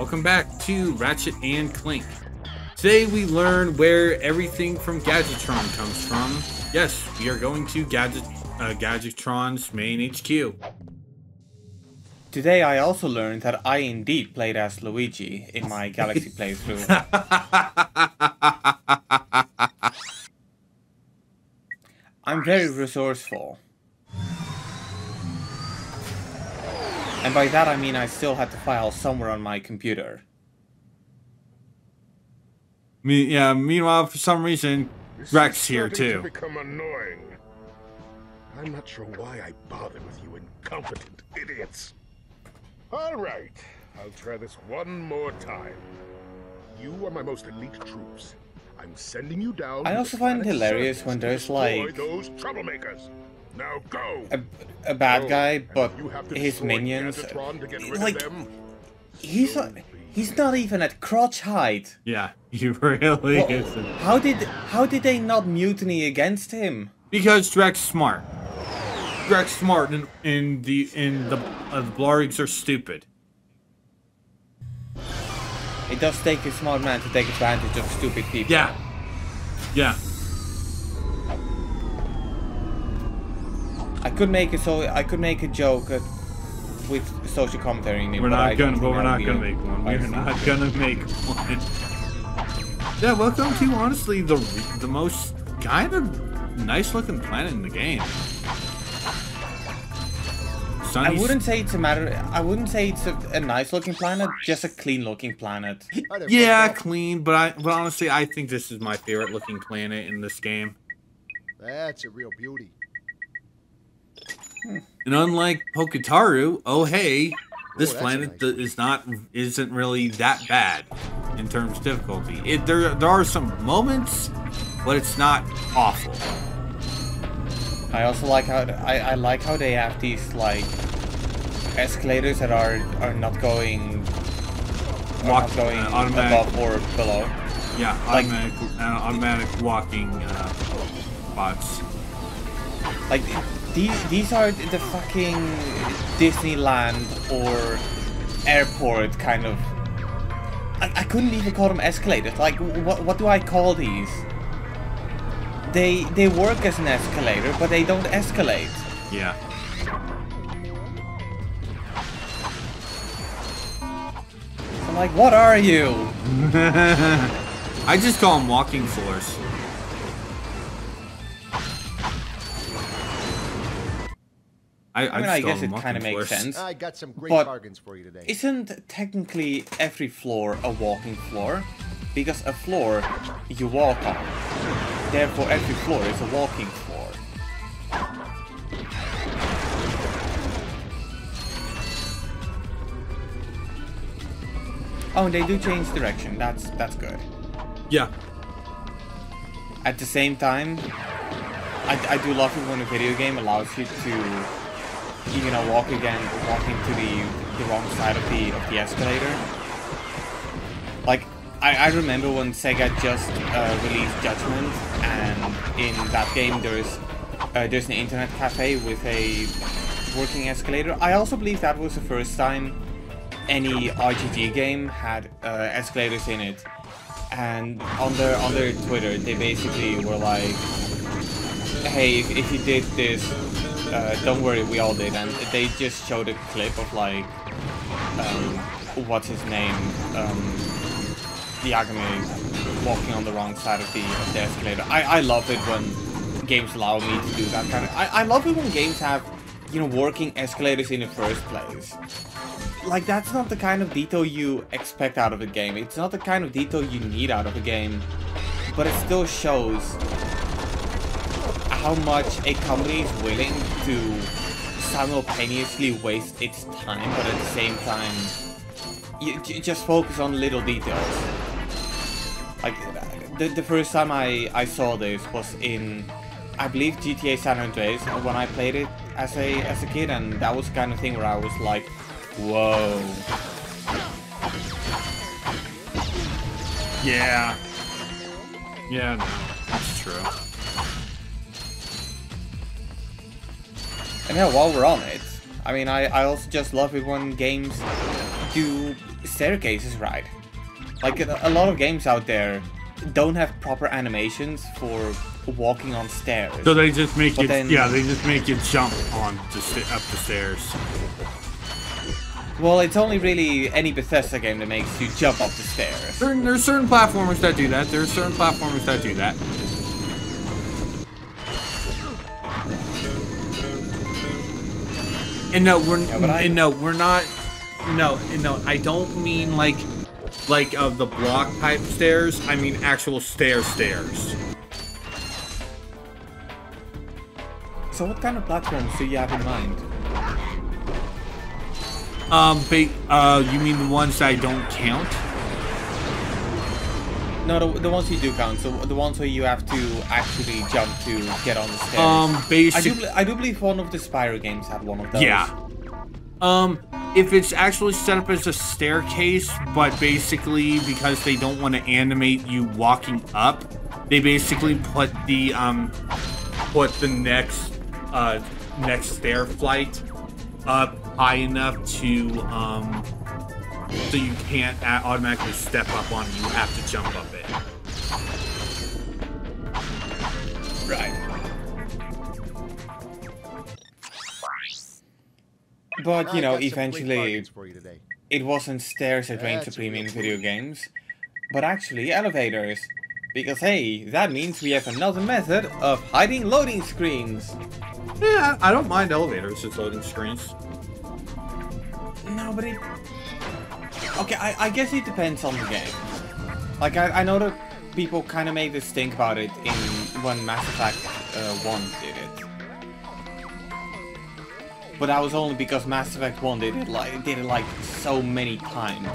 Welcome back to Ratchet and Clank. Today we learn where everything from Gadgetron comes from. Yes, we are going to Gadget uh, Gadgetron's main HQ. Today I also learned that I indeed played as Luigi in my Galaxy playthrough. I'm very resourceful. And by that I mean I still had the file somewhere on my computer. Me, yeah. Meanwhile, for some reason, This Rex is here starting too. To become annoying. I'm not sure why I bother with you incompetent idiots. All right, I'll try this one more time. You are my most elite troops. I'm sending you down. I also find it hilarious when to there's, like- those troublemakers. Now go. A, a bad Go, guy, but you have to his minions... Gadgetron to get rid Like, of them, he's, not- he's not even at crotch height. Yeah, he really Wha- isn't. How did how did they not mutiny against him? Because Drek's smart. Drek's smart, and, and the and the uh, the Blargs are stupid. It does take a smart man to take advantage of stupid people. Yeah, yeah. I could make a so I could make a joke uh, with social commentary in it. We're but not don't gonna, but we're not gonna make one. We're not gonna make one. Yeah, welcome to honestly the the most kind of nice looking planet in the game. I wouldn't say it's a matter. I wouldn't say it's a, a nice looking planet, just a clean looking planet. Yeah, clean, but I but honestly I think this is my favorite looking planet in this game. That's a real beauty. And unlike Pokitaru, oh hey, this Oh, planet nice. is not isn't really that bad in terms of difficulty. It there there are some moments, but it's not awful. I also like how I, I like how they have these like escalators that are are not going are Walk- not going uh, automatic- above or below. Yeah, Like- automatic uh, automatic walking uh, spots. Like these these are the fucking Disneyland or airport kind of. I, I couldn't even call them escalators. Like what what do I call these? They they work as an escalator, but they don't escalate. Yeah. I'm like, what are you? I just call them walking floors. I, I mean, I guess it kind of makes sense. I got some great But- bargains for you today. Isn't technically every floor a walking floor? Because a floor you walk on. Therefore, every floor is a walking floor. Oh, and they do change direction. That's that's good. Yeah. At the same time, I, I do love it when a video game allows you to, you know, walk again, walk into the the wrong side of the of the escalator. Like, I, I remember when Sega just uh, released Judgment, and in that game there's uh, there's an internet cafe with a working escalator. I also believe that was the first time any RGG game had uh, escalators in it. And on their on their Twitter, they basically were like, "Hey, if, if you did this, uh, don't worry, we all did." And they just showed a clip of like, um, what's his name, um, Yagami walking on the wrong side of the of the escalator. I I love it when games allow me to do that kind of. I I love it when games have, you know, working escalators in the first place like that's not the kind of detail you expect out of a game. It's not the kind of detail you need out of a game, but it still shows how much a company is willing to simultaneously waste its time, but at the same time, you, you just focus on little details. Like the, the first time I, I saw this was in I believe GTA San Andreas when I played it as a as a kid and that was kind of thing where I was like Whoa. Yeah. Yeah, that's true. And yeah, while we're on it, I mean, I, I also just love it when games do staircases right. Like a, a lot of games out there don't have proper animations for walking on stairs. So they just make But you, then- yeah, they just make you jump on the sta- up the stairs. Well, it's only really any Bethesda game that makes you jump up the stairs. There, there's certain platformers that do that. There's certain platformers that do that. And no, we're Yeah, I- and no, we're not. No, no, I don't mean like, like of the block type stairs. I mean actual stair stairs. So what kind of platforms do you have in mind? Um, ba- uh, you mean the ones that I don't count? No, the, the ones you do count. So the ones where you have to actually jump to get on the stairs. Um, I do, I do believe one of the Spyro games had one of those. Yeah. Um, if it's actually set up as a staircase, but basically because they don't want to animate you walking up, they basically put the um put the next uh next stair flight up high enough to um so you can't automatically step up on it. You have to jump up it. Right. But, you know, got some quick eventually bargains for you today. it wasn't stairs that reigned That's a supreme in video games, but actually elevators. Because hey, that means we have another method of hiding loading screens. Yeah, I don't mind elevators as loading screens. No, but it... Okay, I, I guess it depends on the game. Like, I, I know that people kind of made this think about it in when Mass Effect uh, 1 did it. But that was only because Mass Effect 1 did it like did it like so many times.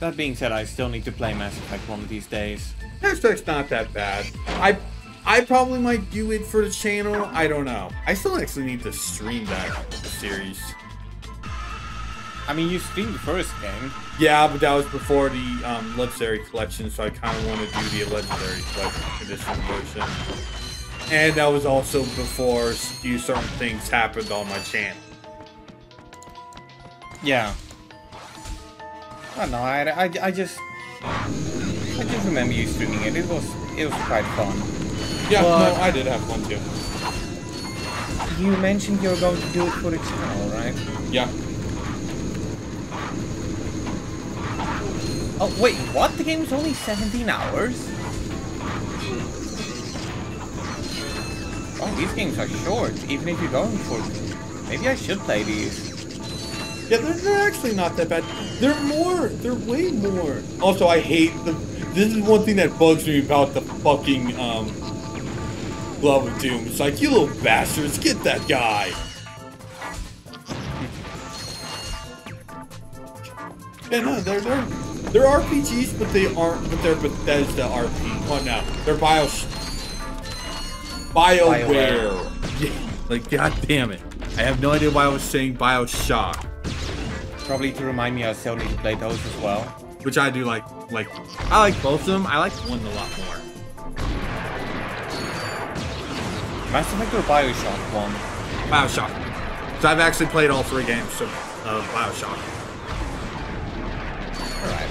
That being said, I still need to play Mass Effect 1 of these days. Hashtag's not that bad. I I probably might do it for the channel. I don't know. I still actually need to stream that series. I mean, you streamed the first game. Yeah, but that was before the um, Legendary Collection, so I kind of want to do the Legendary Collection Edition version. And that was also before few certain things happened on my channel. Yeah. I don't know. I, I, I just I just remember you streaming it. It was it was quite fun. Yeah, But- no, I did have fun too. You mentioned you were going to do it for the channel, right? Yeah. Oh wait, what? The game is only 17 hours? Oh, these games are short, even if you're going for them. Maybe I should play these. Yeah, they're, they're actually not that bad. They're more. They're way more. Also, I hate the. This is one thing that bugs me about the fucking um. Glove of Doom. It's like you little bastards, get that guy. Yeah, no, they're they're they're RPGs, but they aren't. But they're Bethesda RPG. Oh no, they're Bio. BioWare. BioWare. Yeah, like god damn it. I have no idea why I was saying Bioshock. Probably to remind me I still need to play those as well. which I do like. Like I like both of them. I like one a lot more. Mass Effect or Bioshock 1? Bioshock. So I've actually played all three games of of Bioshock. Alright.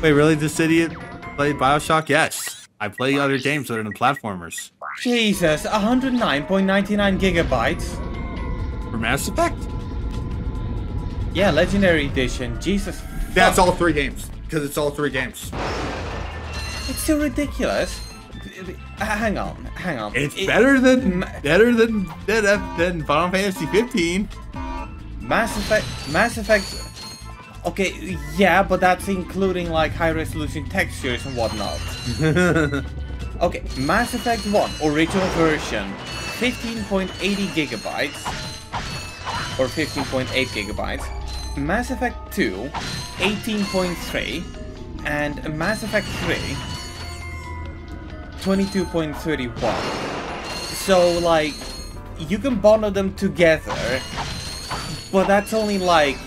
Wait, really? This idiot played Bioshock? Yes. I play other games other than platformers. Jesus, 109.99 gigabytes? For Mass Effect? Yeah, Legendary Edition. Jesus. That's fuck. all three games. Because it's all three games. It's so ridiculous. Uh, Hang on, hang on. It's It- better than better than than, than Final Fantasy 15. Mass Effect. Mass Effect. Okay, yeah, but that's including like high resolution textures and whatnot. Okay, Mass Effect 1 original version, 15.80 gigabytes or 15.8 gigabytes. Mass Effect 2, 18.3, and Mass Effect 3, 22.31. So like, you can bundle them together, but that's only like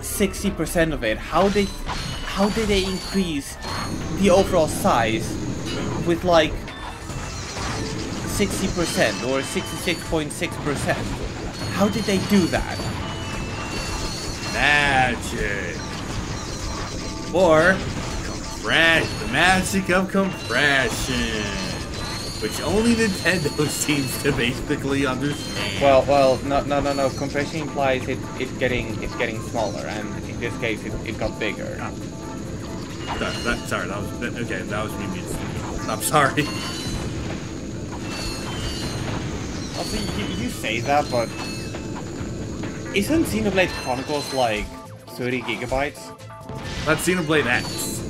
60% of it. How they, how did they increase the overall size with like 60% or 66.6%. How did they do that? Magic. Or compress the magic of compression. Which only Nintendo seems to basically understand. Well, well, no, no, no, no. Compression implies it, it's getting, it's getting smaller, and in this case, it, it got bigger. Ah. Sorry, that, sorry, that was okay. That was me. I'm sorry. Also, you, you say that, but isn't Xenoblade Chronicles like 30 gigabytes? That's Xenoblade X.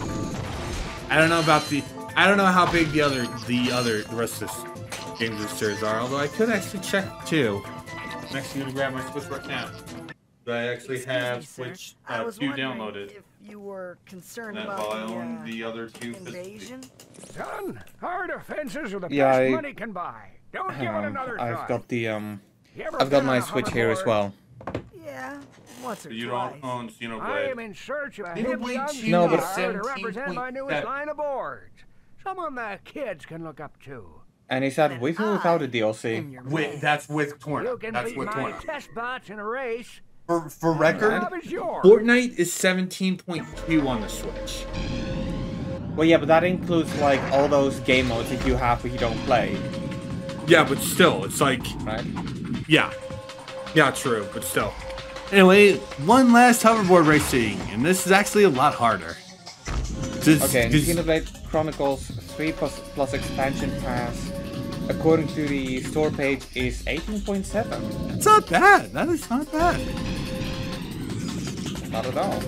I don't know about the. I don't know how big the other, the other, the rest of this games of series are. Although I could actually check too. I'm actually gonna grab my Switch right now. But I actually Excuse have me. Switch I uh, two downloaded. If you were concerned And about while I the, uh, the other two invasion. Son, hard offenses are the Yeah, best I- money can buy. Don't give it another try. I've got the um, I've got my Switch here as hoverboard? well. Yeah, once or you twice. don't own I am in search of a Xenoblade hip young 2 No, but- to represent my newest 17.7. line of boards. Someone the kids can look up to. And is that with or without the Am DLC? With that's with You can That's beat with my Torna. test bots in a race. For for record, is. Fortnite is 17.2 on the Switch. Well, yeah, but that includes like all those game modes that you have if you don't play, Yeah, but still, it's like right? Yeah. Yeah, true, but still. Anyway, one last hoverboard racing, and this is actually a lot harder. Just, Okay, 'cause- Xenoblade Chronicles 3 plus, plus expansion pass, according to the store page, is 18.7. it's not bad. That is not bad. Not at all.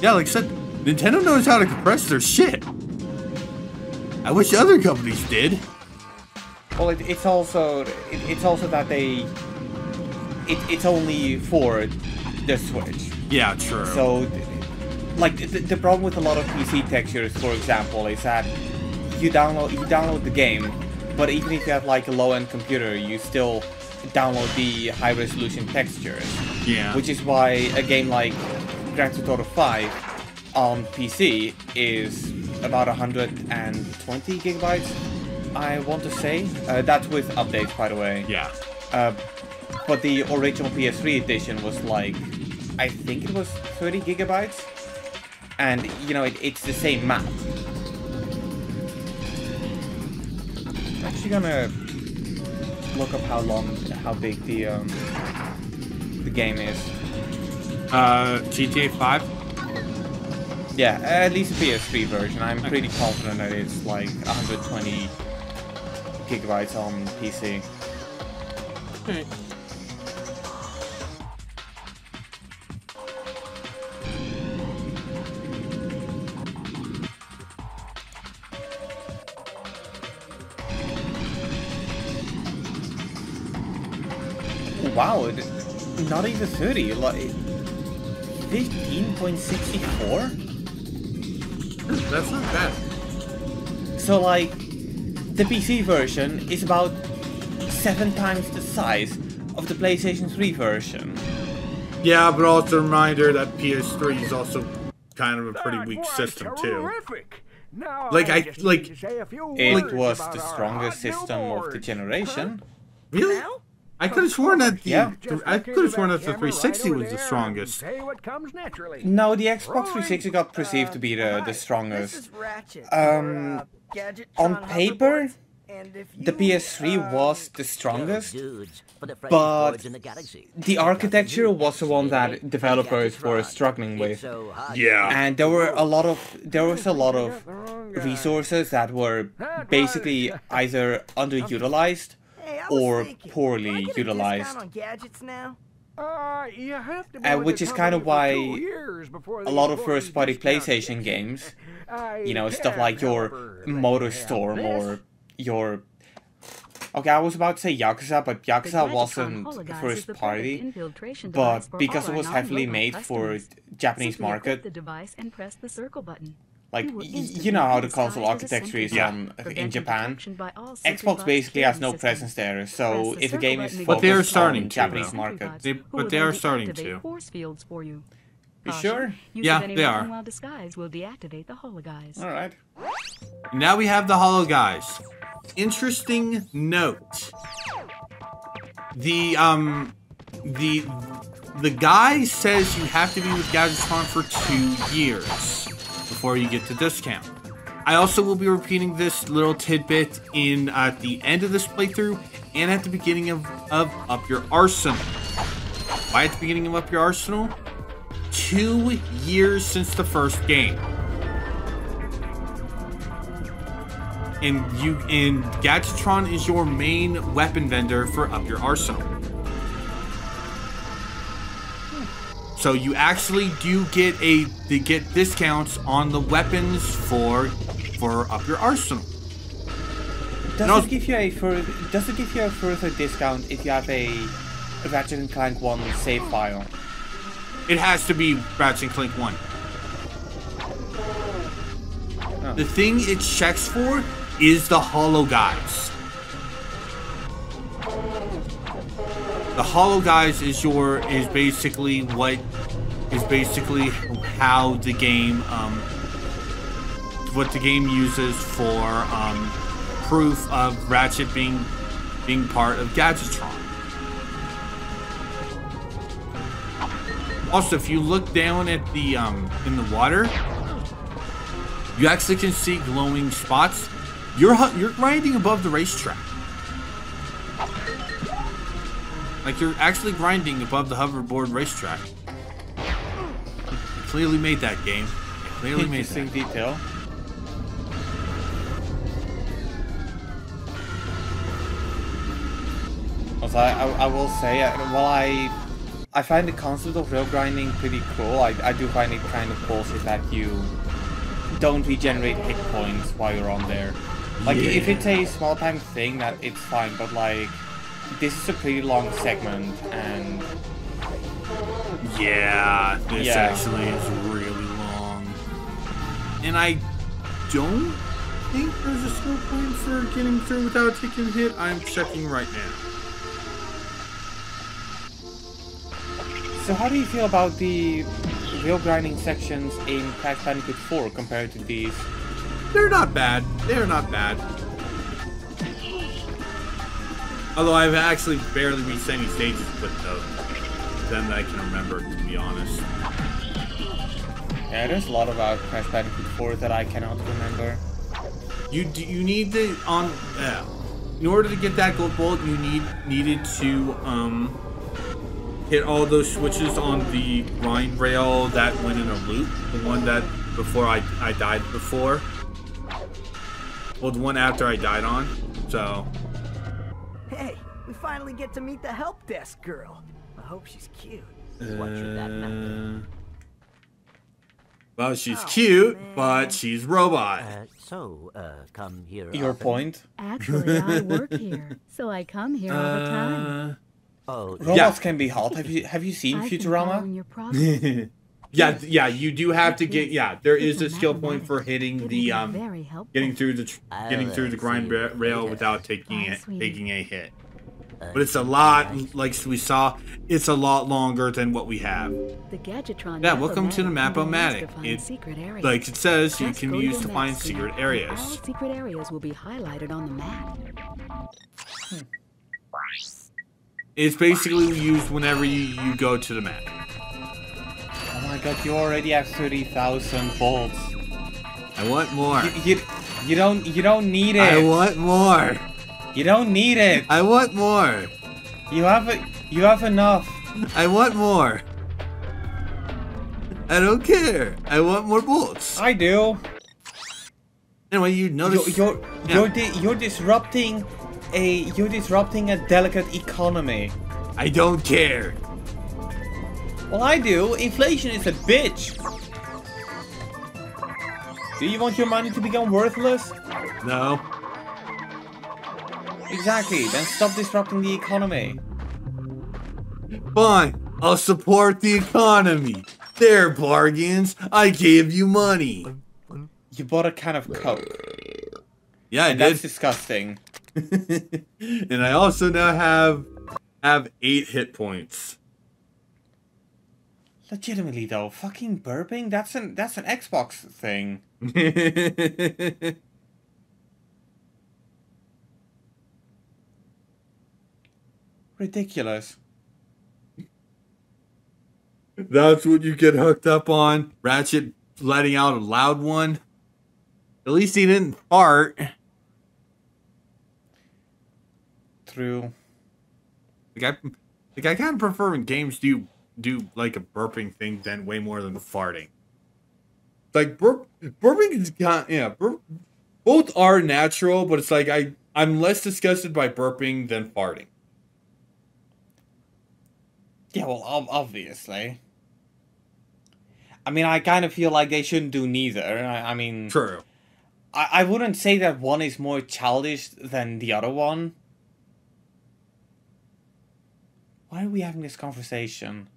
Yeah, like I said, Nintendo knows how to compress their shit. I wish other companies did. Well, it, it's also it, it's also that they it, it's only for the Switch. Yeah, true. So, like the, the problem with a lot of PC textures, for example, is that you download you download the game, but even if you have like a low-end computer, you still download the high-resolution textures. yeah. Which is why a game like Grand Theft Auto 5 on PC is about 120 gigabytes. I want to say uh, that's with updates, by the way. yeah. Uh, but the original PS3 edition was like, I think it was 30 gigabytes, and you know it, it's the same map. I'm actually gonna look up how long, how big the um, the game is. Uh, GTA 5? Yeah, at least the PS3 version. I'm pretty confident that it's like 120 gigabytes on PC. Wow, it, not even 30, like 15.64? That's not bad. So like, the PC version is about seven times the size of the PlayStation 3 version. Yeah, but also a reminder that PS3 is also kind of a pretty That weak system too. Now Like, I- just need like- to say a few It words was the strongest hot new system of the boards. generation. Really? Now? I could have sworn that the, Yeah. the- I could have sworn that the 360 was the strongest. Say what comes naturally. No, the Xbox 360 got perceived to be the, the strongest. Um, uh, on paper, hoverboards, and if The PS3 uh, was the strongest, dudes for the but the architecture was the one that developers were struggling with. Yeah. And there were a lot of there was a lot of resources that were basically either underutilized Hey, I was or thinking, poorly do I get utilized. discount on gadgets now? Uh, you have to Uh, which is kind of why two years before a lot of first-party PlayStation it. games, you know, stuff like your MotorStorm let you Motor have Storm this. or your Okay, I was about to say Yakuza, but Yakuza wasn't first party, But because it was our heavily non-robot made for customers. Japanese Simply equip market, the device and press the circle button. like You y- you know how the console assigned to the architecture is central on in Japan. detection by all sentry Xbox basically has no presence there, so if a game is button focused But they are on starting to, Japanese though. market, They- but they are starting to. Force fields for you. Caution. sure? Use Yeah, any they weapon are. While disguised will deactivate the hologuise. All right. Now we have the Hologuise. Interesting note. The um the the guy says you have to be with Gadgetron for two years before you get the discount. I also will be repeating this little tidbit in at the end of this playthrough and at the beginning of, of Up Your Arsenal. Why at the beginning of Up Your Arsenal? Two years since the first game. and you and Gadgetron is your main weapon vendor for up your arsenal. So you actually do get a they get discounts on the weapons for for up your arsenal. Does No. it give you a further? Does it give you a further discount if you have a Ratchet and Clank One save file? It has to be Ratchet and Clank One. Oh. The thing it checks for is the Hologuise. The Hologuise is your is basically what is basically how the game um what the game uses for um proof of Ratchet being being part of Gadgetron. Also, if you look down at the um in the water, you actually can see glowing spots. You're you're riding above the racetrack. Like you're actually grinding above the hoverboard racetrack. You clearly made that game. You clearly made Interesting that. detail. Also, I, I, I will say, uh, while I I find the concept of rail grinding pretty cool, I, I do find it kind of bullshit that you don't regenerate hit points while you're on there. Like, if it's a small time thing, that it's fine, but like, this is a pretty long segment, and Yeah, this Yeah. actually is really long. And I don't think there's a skill point for getting through without taking a hit. I'm checking right now. So how do you feel about the wheel grinding sections in Crash Bandicoot 4 compared to these? They're not bad. They're not bad. Although I've actually barely reached any stages with those. Them that I can remember, to be honest. Yeah, there's a lot about Crash Bandicoot 4 that I cannot remember. You do, you need to on yeah. In order to get that gold bullet, you need needed to um hit all those switches on the grind rail that went in a loop. The one that before I I died before. Well, the one after I died on. So Hey, we finally get to meet the help desk girl. I hope she's cute. Watch her that nothing. uh, well, she's Oh, cute, man. but she's robot. Uh, so, uh, come here. Your often? point? Actually, I work here, so I come here all the time. Uh, Oh, Robots can be hot. Have you have you seen I've been Futurama? following your progress. yeah, yeah, you do have to get. Yeah, there is a skill point for hitting the um getting through the getting through the grind see you ra- rail without taking it taking a hit. uh, But it's a lot, like we saw, it's a lot longer than what we have. The Gadgetron Yeah, welcome to the Map-O-Matic Map-O-Matic. can be used to find It-. Like it says, you can go use to find secret areas. All secret areas will be highlighted on the map. It's basically used whenever you, you go to the map. Oh my god, you already have thirty thousand bolts. I want more. You, you you don't you don't need it. I want more. you don't need it. I want more. You have it. You have enough. I want more. I don't care. I want more bolts. I do. Anyway, you You're notice. you're Yeah. you're, di- you're disrupting a you're disrupting a delicate economy. I don't care. Well, I do. Inflation is a bitch. Do you want your money to become worthless? No. Exactly. Then stop disrupting the economy. Fine. I'll support the economy. There, bargains. I gave you money. You bought a can of Coke. Yeah, I And that's disgusting. and I also now have have eight hit points. Legitimately though, fucking burping? That's an that's an Xbox thing. Ridiculous. That's what you get hooked up on. Ratchet letting out a loud one. At least he didn't fart. True. Like I, like I kind of prefer when games do do like a burping thing than way more than farting. Like burp, burping is kind, yeah. Burp, both are natural, but it's like I I'm less disgusted by burping than farting. Yeah, well, obviously. I mean, I kind of feel like they shouldn't do neither. I, I mean, True. I, I wouldn't say that one is more childish than the other one. Why are we having this conversation?